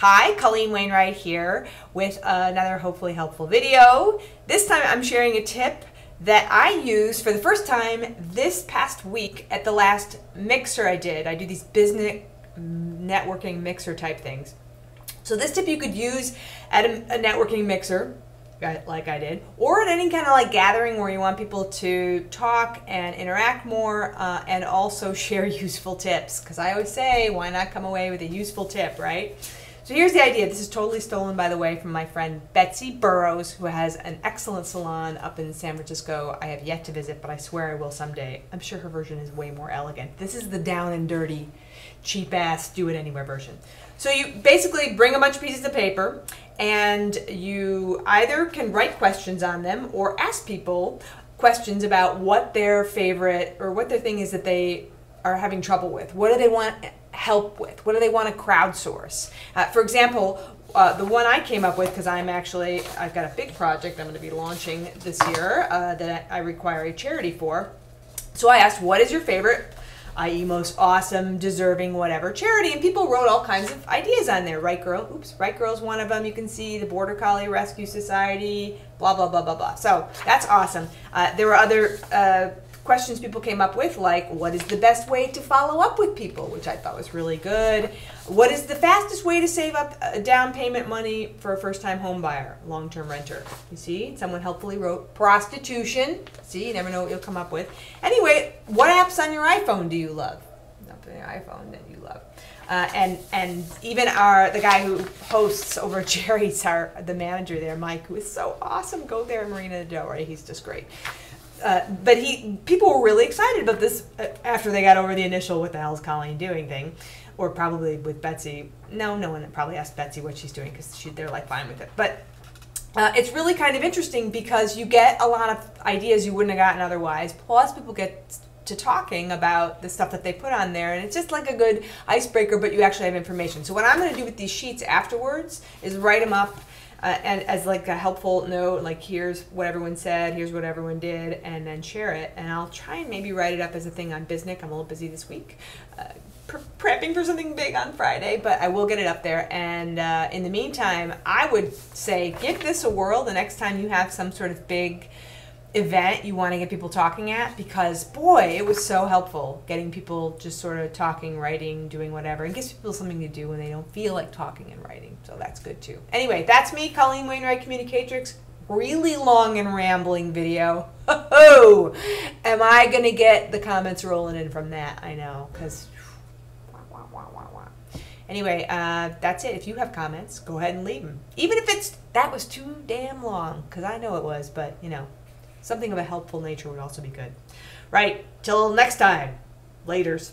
Hi, Colleen Wainwright here with another hopefully helpful video. This time I'm sharing a tip that I used for the first time this past week at the last mixer I did. I do these business networking mixer type things. So this tip you could use at a, networking mixer like I did, or at any kind of like gathering where you want people to talk and interact more uh, and also share useful tips. Because I always say, why not come away with a useful tip, right? So here's the idea. This is totally stolen, by the way, from my friend Betsy Burroughs, who has an excellent salon up in San Francisco. I have yet to visit, but I swear I will someday. I'm sure her version is way more elegant. This is the down and dirty, cheap ass, do it anywhere version. So you basically bring a bunch of pieces of paper and you either can write questions on them or ask people questions about what their favorite or what their thing is that they are having trouble with. What do they want help with? What do they want to crowdsource? Uh, for example, uh, the one I came up with, because I'm actually, I've got a big project I'm going to be launching this year uh, that I require a charity for. So I asked, what is your favorite i.e., most awesome, deserving, whatever charity. And people wrote all kinds of ideas on there. WriteGirl, oops, WriteGirl's one of them. You can see the Border Collie Rescue Society, blah, blah, blah, blah, blah. So that's awesome. Uh, there were other uh, questions people came up with, like what is the best way to follow up with people, which I thought was really good. What is the fastest way to save up a down payment money for a first time home buyer, long term renter? You see, someone helpfully wrote prostitution. See, you never know what you'll come up with. Anyway, what apps on your iPhone do you love? Not your iPhone that you love. Uh, and and even our the guy who hosts over Jerry's our the manager there, Mike, who is so awesome. Go there, Marina Del Rey. He's just great. Uh, but he people were really excited about this uh, after they got over the initial "What the hell is Colleen doing?" thing, or probably with Betsy. No, no one probably asked Betsy what she's doing because they're like fine with it. But uh, it's really kind of interesting because you get a lot of ideas you wouldn't have gotten otherwise. Plus, people get to talking about the stuff that they put on there, and it's just like a good icebreaker. But you actually have information. So what I'm going to do with these sheets afterwards is write them up uh, and as like a helpful note, like here's what everyone said, here's what everyone did, and then share it. And I'll try and maybe write it up as a thing on Biznik. I'm a little busy this week, uh, pre- prepping for something big on Friday, but I will get it up there. And uh, in the meantime, I would say give this a whirl the next time you have some sort of big event you want to get people talking at because boy it was so helpful getting people just sort of talking writing doing whatever. And gives people something to do when they don't feel like talking and writing so that's good too. Anyway that's me colleen wainwright communicatrix. Really long and rambling video. Oh am i gonna get the comments rolling in from that? I know because anyway uh, that's it. If you have comments go ahead and leave them even if it's that was too damn long because i know it was but you know something of a helpful nature would also be good. Right, till next time. Laters.